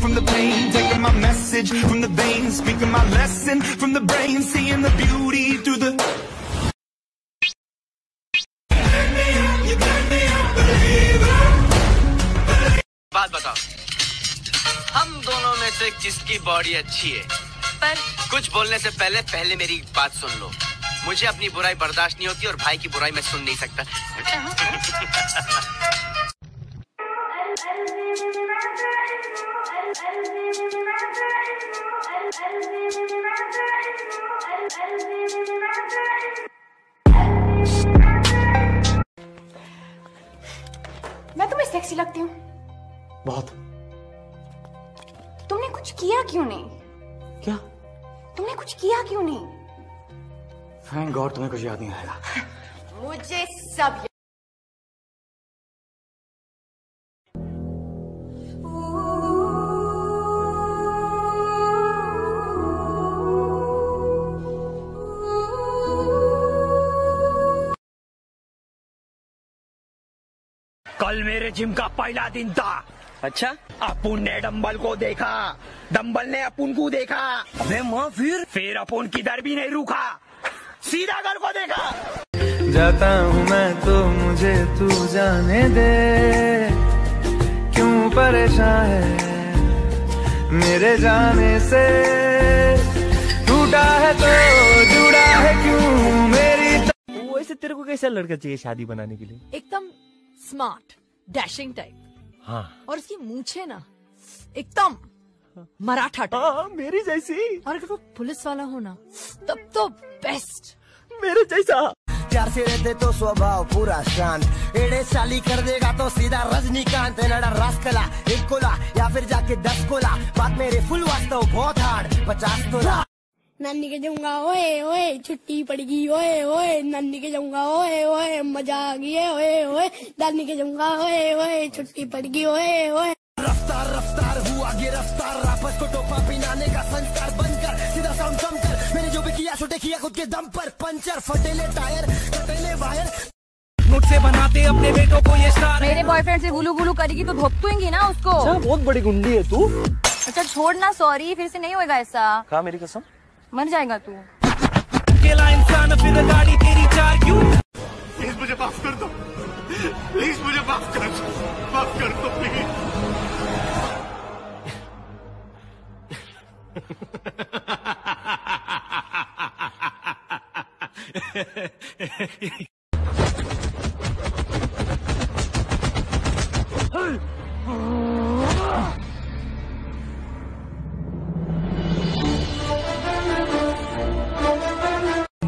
from the pain, taking my message from the veins, speaking my lesson from the brain, seeing the beauty through the. बात बताओ हम दोनों में से किसकी बॉडी अच्छी है पर कुछ बोलने से पहले पहले मेरी बात सुन लो मुझे अपनी बुराई बर्दाश्त नहीं होती और भाई की बुराई मैं सुन नहीं सकता सेक्सी लगती हूँ? बहुत। तुमने कुछ किया क्यों नहीं? क्या? तुमने कुछ किया क्यों नहीं? थैंक गॉड तुम्हें कुछ याद नहीं आएगा मुझे सब कल मेरे जिम का पहला दिन था। अच्छा? अपुन ने डंबल को देखा। डंबल ने अपुन को देखा। अबे माँ फिर? फिर अपुन किधर भी नहीं रुका। सीधा घर को देखा। जाता हूँ मैं तो मुझे तू जाने दे। क्यों परेशान है मेरे जाने से? टूटा है तो जुड़ा है क्यों मेरी वैसे तेरे को कैसा लड़का चाहिए शादी बनाने के लिए? एकदम स्मार्ट डैशिंग टाइप हाँ। और उसकी मूछे ना एकदम मराठा टाइप हाँ मेरी जैसी। और अगर वो पुलिस वाला हो ना तब तो बेस्ट मेरे जैसा। प्यार से रहते तो स्वभाव पूरा शांत। एड़े साली कर देगा तो सीधा रजनीकांत। नड़ा रास्कला एक कोला या फिर जाके दस कोला। बात मेरे फुल वास्तव बहुत हार्ड पचास तोला। नानी के जाऊँगा ओए ओए छुट्टी पड़गी ओए ओए नानी के जाऊँगा ओए ओए मज़ा आ गया ओए ओए दानी के जाऊँगा ओए ओए छुट्टी पड़गी ओए ओए। रफ्तार रफ्तार हुआ गिरफ़्तार आपस को टोपा पिनाने का संस्कार बंद कर सीधा साउंड कम कर मैंने जो भी किया छोटे किया खुद के दम पर पंचर फटेले टायर कटेले वायर। मुझसे बनाते अपने बेटों को ये स्टार मेरे बॉयफ्रेंड से गुलू गुलू करेगी तो धोपतुएँगी ना उसको। अच्छा बहुत बड़ी गुंडी है तू। अच्छा छोड़ना सॉरी फिर से नहीं होएगा ऐसा। कहा मेरी कसम। मर जाएगा तू। अकेला इंसान फिर गाड़ी तेरी चार क्यों? प्लीज़ मुझे माफ़ कर दो। प्लीज़ मुझे माफ़ कर दो। माफ़ कर दो प्लीज़।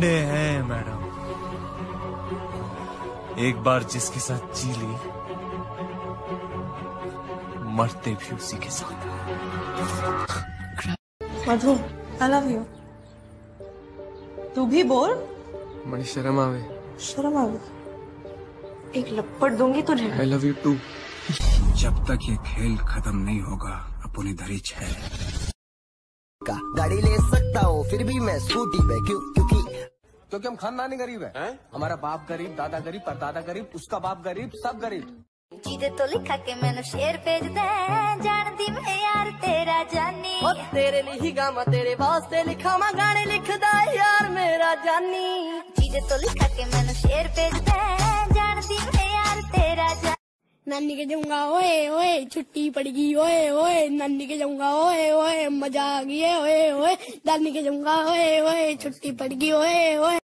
हैं मैडम। एक बार जिसके साथ जी ली मरते भी उसी के साथ। मधु आई लव यू तू भी बोल। बड़ी शर्म आवे। शर्म आ गई एक लपट दूँगी तुझे। आई लव यू टू जब तक ये खेल खत्म नहीं होगा अपन इधर ही है का गाड़ी ले सकता हूँ फिर भी मैं स्कूटी पे क्यों? क्योंकि क्योंकि हम खानदानी गरीब है, हमारा बाप गरीब दादा गरीब परदादा गरीब उसका बाप गरीब सब गरीब। जीते तो लिखा के मैंने शेर भेज दे जान दी मैं यार तेरा जानी। ओ तेरे लिए ही गामा तेरे वास्ते लिखा मैं गाने लिखदा यार मेरा जानी। जीते तो लिखा के मैंने शेर भेज दे जान दी मैं यार तेरा नानी के जाऊँगा, ओए ओए, छुट्टी पड़गी ओए ओए, नानी के जाऊँगा, ओए ओए, मज़ा आ गया ओए ओए दानी के जाऊँगा, ओए ओए, छुट्टी पड़गी ओए ओए।